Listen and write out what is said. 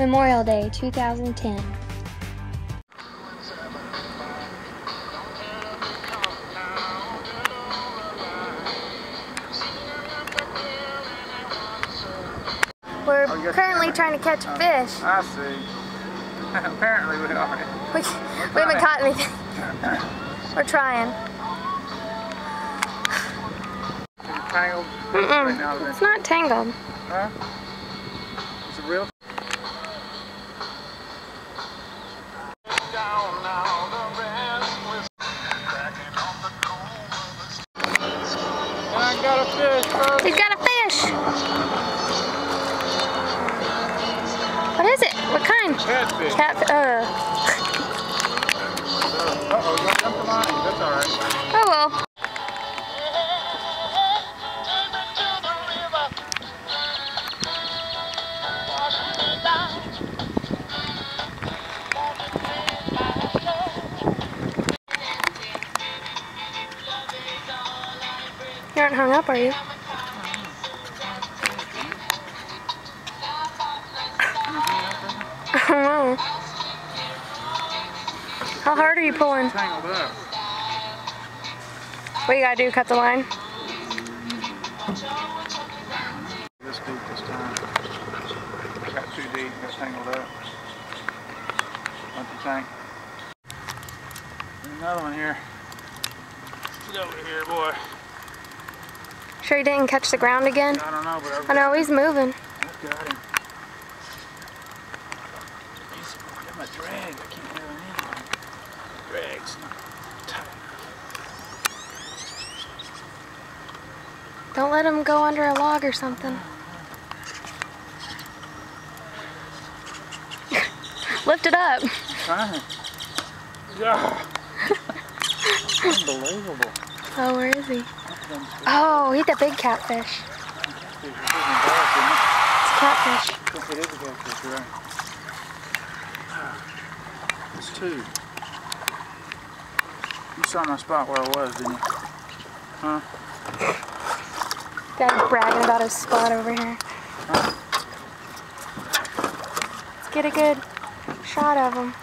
Memorial Day 2010. We're currently trying to catch a fish. I see. Apparently we are. We, we haven't caught anything. We're trying. Is it tangled right now? It's not tangled. Huh? It's a real. I got a fish, folks. We've got a fish. What is it? What kind? Catfish. Cat. Uh. You aren't hung up, are you? Oh, I know. How hard are you pulling? What you gotta do? Cut the line? This deep this time. Got too deep. Got tangled up. What you think? Another one here. Get over here, boy. Sure he didn't catch the ground again? I don't know, but I know he's moving. I've got him. He's got my drag. I can't do anything. Drag's not tight enough. Don't let him go under a log or something. Lift it up. Fine. Yeah. Unbelievable. Oh, where is he? Oh, he the big catfish. catfish. It isn't dark, isn't it? It's a catfish. It is a catfish, you're right. It's two. You saw my spot where I was, didn't you? Huh? Guy's bragging about his spot over here. Let's get a good shot of him.